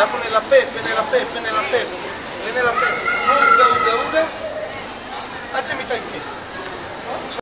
andiamo nella pepe, nella pepe, nella pepe, e nella pepe. uga, uga, uga, facciamo i fine.